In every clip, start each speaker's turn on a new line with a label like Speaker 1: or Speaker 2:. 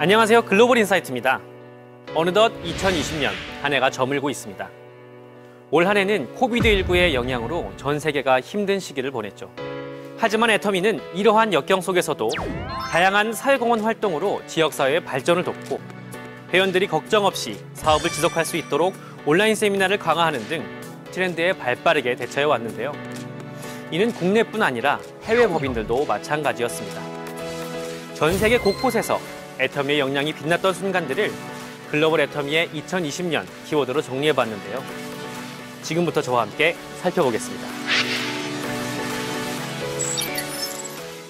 Speaker 1: 안녕하세요. 글로벌 인사이트입니다. 어느덧 2020년 한 해가 저물고 있습니다. 올 한 해는 코비드19의 영향으로 전 세계가 힘든 시기를 보냈죠. 하지만 애터미는 이러한 역경 속에서도 다양한 사회공헌 활동으로 지역사회의 발전을 돕고 회원들이 걱정 없이 사업을 지속할 수 있도록 온라인 세미나를 강화하는 등 트렌드에 발빠르게 대처해 왔는데요. 이는 국내뿐 아니라 해외 법인들도 마찬가지였습니다. 전 세계 곳곳에서 애터미의 역량이 빛났던 순간들을 글로벌 애터미의 2020년 키워드로 정리해봤는데요. 지금부터 저와 함께 살펴보겠습니다.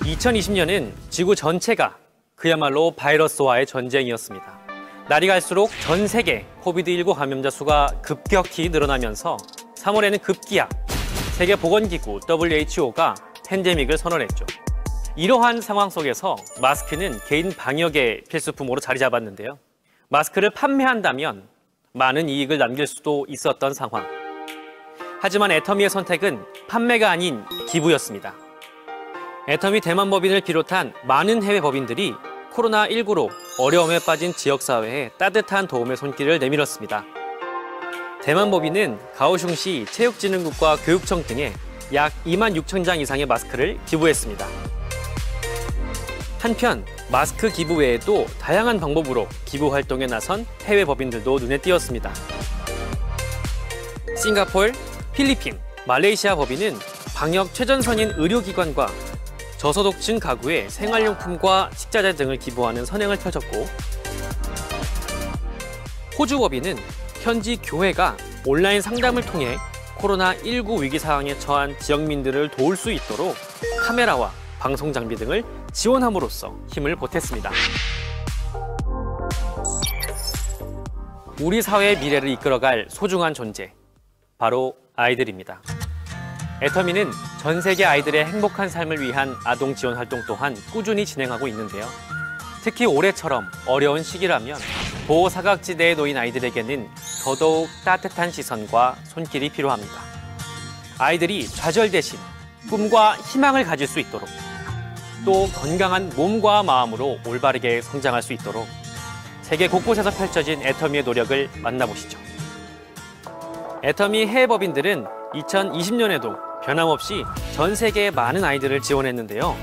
Speaker 1: 2020년은 지구 전체가 그야말로 바이러스와의 전쟁이었습니다. 날이 갈수록 전 세계 코비드19 감염자 수가 급격히 늘어나면서 3월에는 급기야 세계보건기구 WHO가 팬데믹을 선언했죠. 이러한 상황 속에서 마스크는 개인 방역의 필수품으로 자리 잡았는데요. 마스크를 판매한다면 많은 이익을 남길 수도 있었던 상황. 하지만 애터미의 선택은 판매가 아닌 기부였습니다. 애터미 대만 법인을 비롯한 많은 해외 법인들이 코로나19로 어려움에 빠진 지역사회에 따뜻한 도움의 손길을 내밀었습니다. 대만 법인은 가오슝시 체육진흥국과 교육청 등에 약 2만 6천 장 이상의 마스크를 기부했습니다. 한편 마스크 기부 외에도 다양한 방법으로 기부 활동에 나선 해외 법인들도 눈에 띄었습니다. 싱가폴, 필리핀, 말레이시아 법인은 방역 최전선인 의료기관과 저소득층 가구에 생활용품과 식자재 등을 기부하는 선행을 펼쳤고 호주 법인은 현지 교회가 온라인 상담을 통해 코로나19 위기 상황에 처한 지역민들을 도울 수 있도록 카메라와 방송 장비 등을 지원함으로써 힘을 보탰습니다. 우리 사회의 미래를 이끌어갈 소중한 존재, 바로 아이들입니다. 애터미는 전 세계 아이들의 행복한 삶을 위한 아동 지원 활동 또한 꾸준히 진행하고 있는데요. 특히 올해처럼 어려운 시기라면 보호 사각지대에 놓인 아이들에게는 더더욱 따뜻한 시선과 손길이 필요합니다. 아이들이 좌절 대신 꿈과 희망을 가질 수 있도록 또 건강한 몸과 마음으로 올바르게 성장할 수 있도록 세계 곳곳에서 펼쳐진 애터미의 노력을 만나보시죠. 애터미 해외 법인들은 2020년에도 변함없이 전 세계의 많은 아이들을 지원했는데요.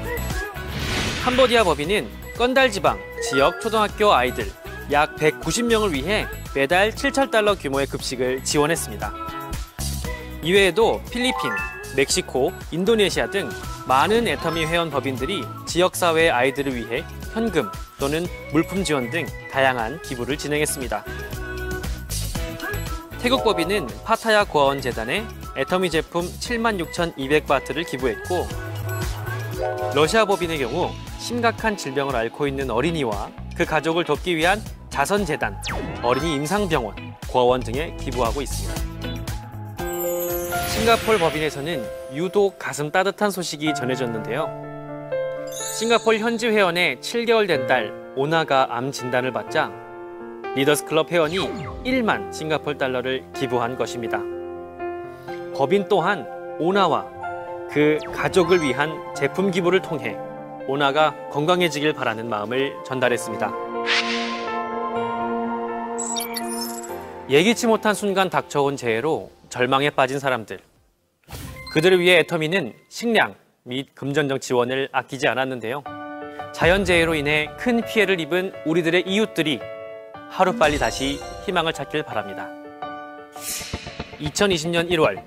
Speaker 1: 캄보디아 법인은 건달 지방 지역 초등학교 아이들 약 190명을 위해 매달 7천 달러 규모의 급식을 지원했습니다. 이외에도 필리핀, 멕시코, 인도네시아 등 많은 애터미 회원 법인들이 지역사회 아이들을 위해 현금 또는 물품 지원 등 다양한 기부를 진행했습니다. 태국 법인은 파타야 고아원 재단에 애터미 제품 76,200바트를 기부했고 러시아 법인의 경우 심각한 질병을 앓고 있는 어린이와 그 가족을 돕기 위한 자선재단, 어린이 임상병원, 고아원 등에 기부하고 있습니다. 싱가폴 법인에서는 유독 가슴 따뜻한 소식이 전해졌는데요. 싱가폴 현지 회원의 7개월 된 딸 오나가 암 진단을 받자 리더스 클럽 회원이 1만 싱가폴 달러를 기부한 것입니다. 법인 또한 오나와 그 가족을 위한 제품 기부를 통해 오나가 건강해지길 바라는 마음을 전달했습니다. 예기치 못한 순간 닥쳐온 재해로 절망에 빠진 사람들. 그들을 위해 애터미는 식량 및 금전적 지원을 아끼지 않았는데요. 자연재해로 인해 큰 피해를 입은 우리들의 이웃들이 하루빨리 다시 희망을 찾길 바랍니다. 2020년 1월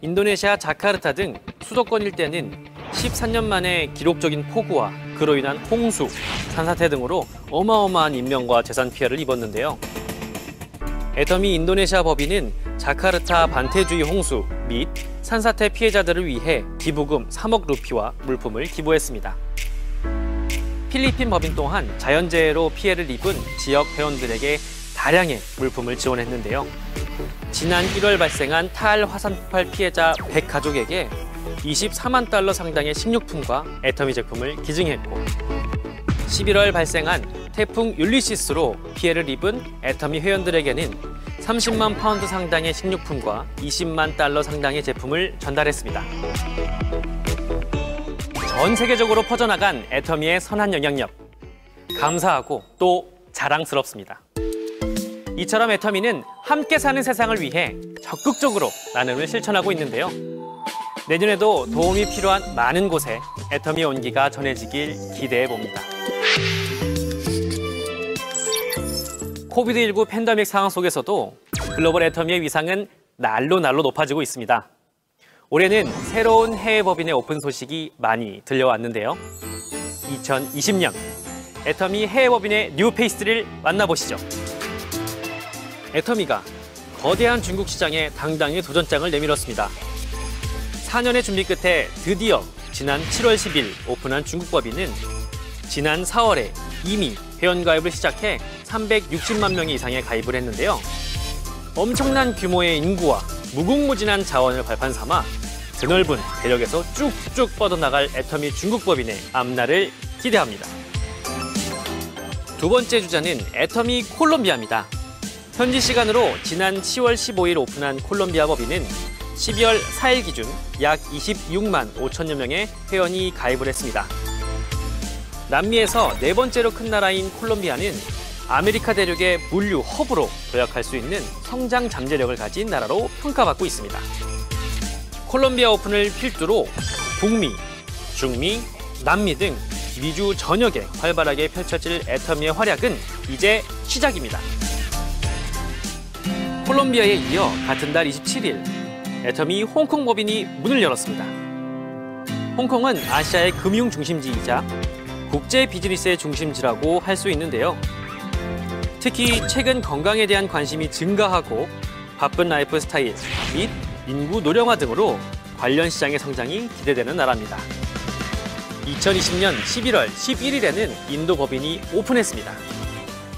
Speaker 1: 인도네시아 자카르타 등 수도권 일대는 13년 만에 기록적인 폭우와 그로 인한 홍수, 산사태 등으로 어마어마한 인명과 재산 피해를 입었는데요. 애터미 인도네시아 법인은 자카르타 반태주의 홍수 및 산사태 피해자들을 위해 기부금 3억 루피와 물품을 기부했습니다. 필리핀 법인 또한 자연재해로 피해를 입은 지역 회원들에게 다량의 물품을 지원했는데요. 지난 1월 발생한 탈 화산 폭발 피해자 100가족에게 24만 달러 상당의 식료품과 애터미 제품을 기증했고 11월 발생한 태풍 율리시스로 피해를 입은 애터미 회원들에게는 30만 파운드 상당의 식료품과 20만 달러 상당의 제품을 전달했습니다. 전 세계적으로 퍼져나간 애터미의 선한 영향력. 감사하고 또 자랑스럽습니다. 이처럼 애터미는 함께 사는 세상을 위해 적극적으로 나눔을 실천하고 있는데요. 내년에도 도움이 필요한 많은 곳에 애터미 온기가 전해지길 기대해 봅니다. 코비드19 팬데믹 상황 속에서도 글로벌 애터미의 위상은 날로 날로 높아지고 있습니다. 올해는 새로운 해외 법인의 오픈 소식이 많이 들려왔는데요. 2020년 애터미 해외 법인의 뉴 페이스를 만나보시죠. 애터미가 거대한 중국 시장에 당당히 도전장을 내밀었습니다. 4년의 준비 끝에 드디어 지난 7월 10일 오픈한 중국 법인은 지난 4월에 이미 회원가입을 시작해 360만 명이 이상의 가입을 했는데요. 엄청난 규모의 인구와 무궁무진한 자원을 발판 삼아 드넓은 대륙에서 쭉쭉 뻗어나갈 애터미 중국 법인의 앞날을 기대합니다. 두 번째 주자는 애터미 콜롬비아입니다. 현지 시간으로 지난 10월 15일 오픈한 콜롬비아 법인은 12월 4일 기준 약 26만 5천여 명의 회원이 가입을 했습니다. 남미에서 네 번째로 큰 나라인 콜롬비아는 아메리카 대륙의 물류 허브로 도약할 수 있는 성장 잠재력을 가진 나라로 평가받고 있습니다. 콜롬비아 오픈을 필두로 북미, 중미, 남미 등 미주 전역에 활발하게 펼쳐질 애터미의 활약은 이제 시작입니다. 콜롬비아에 이어 같은 달 27일 애터미 홍콩 법인이 문을 열었습니다. 홍콩은 아시아의 금융 중심지이자 국제 비즈니스의 중심지라고 할 수 있는데요. 특히 최근 건강에 대한 관심이 증가하고 바쁜 라이프 스타일 및 인구 노령화 등으로 관련 시장의 성장이 기대되는 나라입니다. 2020년 11월 11일에는 인도 법인이 오픈했습니다.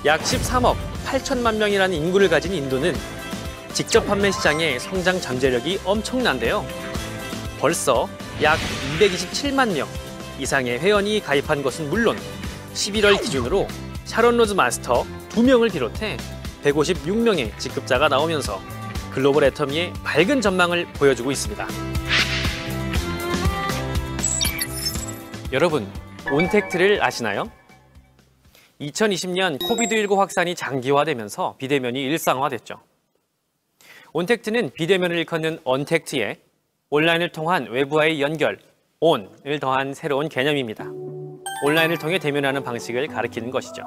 Speaker 1: 약 13억 8천만 명이라는 인구를 가진 인도는 직접 판매 시장의 성장 잠재력이 엄청난데요. 벌써 약 227만 명 이상의 회원이 가입한 것은 물론 11월 기준으로 샤론 로즈 마스터 2명을 비롯해 156명의 직급자가 나오면서 글로벌 애터미의 밝은 전망을 보여주고 있습니다. 여러분, 온택트를 아시나요? 2020년 COVID19 확산이 장기화되면서 비대면이 일상화됐죠. 온택트는 비대면을 일컫는 언택트에 온라인을 통한 외부와의 연결, 온을 더한 새로운 개념입니다. 온라인을 통해 대면하는 방식을 가리키는 것이죠.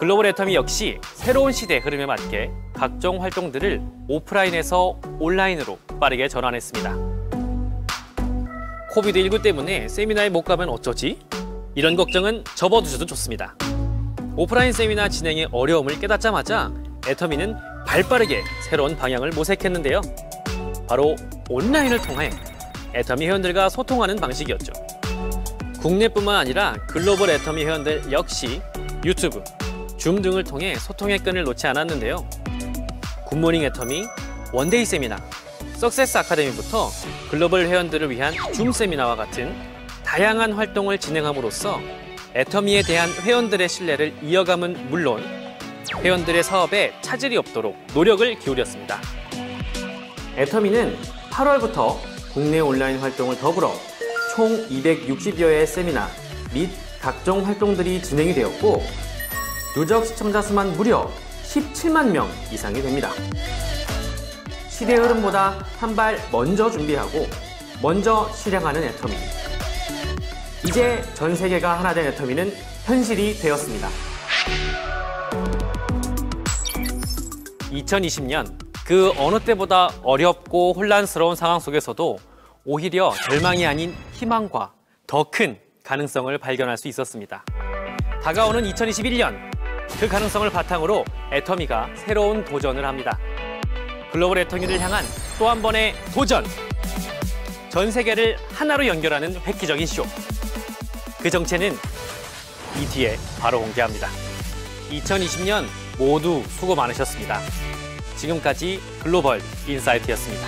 Speaker 1: 글로벌 애터미 역시 새로운 시대의 흐름에 맞게 각종 활동들을 오프라인에서 온라인으로 빠르게 전환했습니다. 코비드19 때문에 세미나에 못 가면 어쩌지? 이런 걱정은 접어두셔도 좋습니다. 오프라인 세미나 진행의 어려움을 깨닫자마자 애터미는 발빠르게 새로운 방향을 모색했는데요. 바로 온라인을 통해 애터미 회원들과 소통하는 방식이었죠. 국내뿐만 아니라 글로벌 애터미 회원들 역시 유튜브, 줌 등을 통해 소통의 끈을 놓지 않았는데요. 굿모닝 애터미, one day 세미나, success 아카데미부터 글로벌 회원들을 위한 줌 세미나와 같은 다양한 활동을 진행함으로써 애터미에 대한 회원들의 신뢰를 이어감은 물론 회원들의 사업에 차질이 없도록 노력을 기울였습니다. 애터미는 8월부터 국내 온라인 활동을 더불어 총 260여의 세미나 및 각종 활동들이 진행이 되었고 누적 시청자 수만 무려 17만 명 이상이 됩니다. 시대 흐름보다 한 발 먼저 준비하고 먼저 실행하는 애터미. 이제 전 세계가 하나 된 애터미는 현실이 되었습니다. 2020년 그 어느 때보다 어렵고 혼란스러운 상황 속에서도 오히려 절망이 아닌 희망과 더 큰 가능성을 발견할 수 있었습니다. 다가오는 2021년 그 가능성을 바탕으로 애터미가 새로운 도전을 합니다. 글로벌 애터미를 향한 또 한 번의 도전! 전 세계를 하나로 연결하는 획기적인 쇼. 그 정체는 이 뒤에 바로 공개합니다. 2020년 모두 수고 많으셨습니다. 지금까지 글로벌 인사이트였습니다.